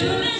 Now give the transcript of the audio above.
do